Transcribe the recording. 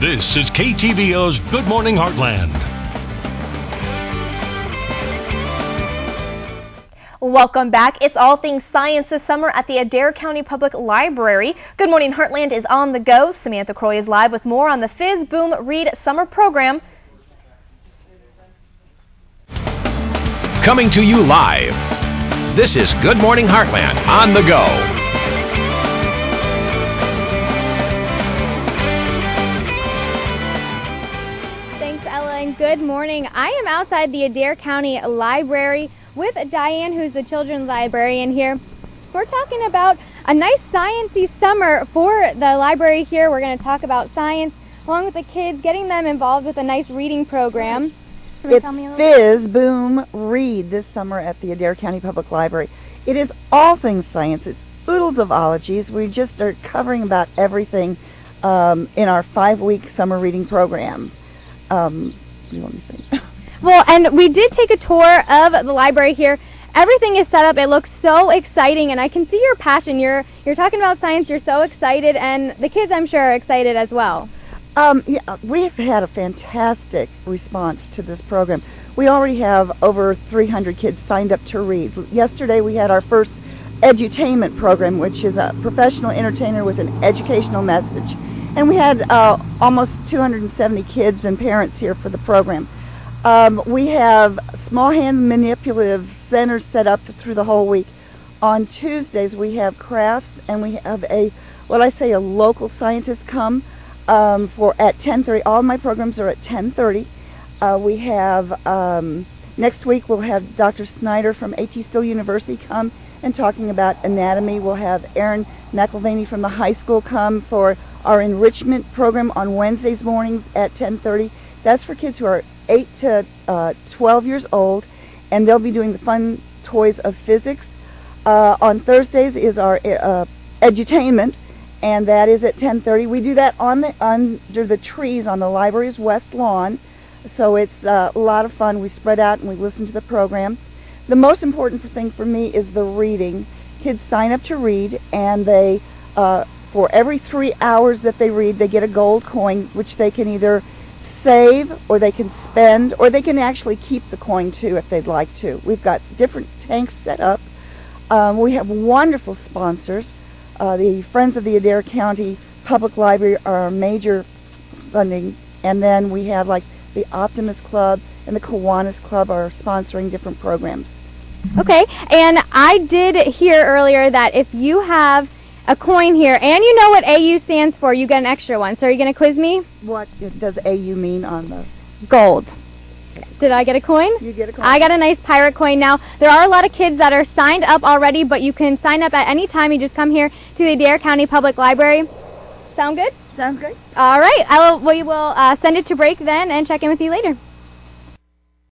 This is KTVO's Good Morning Heartland. Welcome back. It's all things science this summer at the Adair County Public Library. Good Morning Heartland is on the go. Samantha Croix is live with more on the Fizz Boom Read Summer Program. Coming to you live. This is Good Morning Heartland on the go. And good morning. I am outside the Adair County Library with Diane, who's the children's librarian here. We're talking about a nice sciencey summer for the library here. We're going to talk about science along with the kids, getting them involved with a nice reading program. It's Fizz Boom Read this summer at the Adair County Public Library. It is all things science. It's oodles of ologies. We just are covering about everything um, in our five-week summer reading program. Um, you want me to say? Well, and we did take a tour of the library here. Everything is set up. It looks so exciting, and I can see your passion. You're you're talking about science. You're so excited, and the kids, I'm sure, are excited as well. Um, yeah, we've had a fantastic response to this program. We already have over 300 kids signed up to read. Yesterday we had our first edutainment program, which is a professional entertainer with an educational message. And we had uh, almost 270 kids and parents here for the program. Um, we have small hand manipulative centers set up through the whole week. On Tuesdays we have crafts and we have a, what I say, a local scientist come um, for at 10:30. All my programs are at 10:30. Uh, we have um, next week we'll have Dr. Snyder from AT Still University come and talking about anatomy. We'll have Aaron McElvaney from the high school come for our enrichment program on Wednesdays mornings at 10:30. That's for kids who are 8 to uh, 12 years old, and they'll be doing the fun toys of physics. Uh, on Thursdays is our uh, edutainment, and that is at 10:30. We do that on the under the trees on the library's west lawn, so it's uh, a lot of fun. We spread out and we listen to the program. The most important thing for me is the reading. Kids sign up to read, and they uh, for every three hours that they read, they get a gold coin, which they can either save or they can spend or they can actually keep the coin too if they'd like to. We've got different tanks set up. Um, we have wonderful sponsors. Uh, the Friends of the Adair County Public Library are our major funding, and then we have like the Optimist Club and the Kiwanis Club are sponsoring different programs. Okay, and I did hear earlier that if you have a coin here and you know what AU stands for, you get an extra one. So are you going to quiz me? What does AU mean on the gold? Did I get a coin? You get a coin. I got a nice pirate coin. Now, there are a lot of kids that are signed up already, but you can sign up at any time. You just come here to the Adair County Public Library. Sound good? Sounds great. All right. I will, we will uh, send it to break then and check in with you later.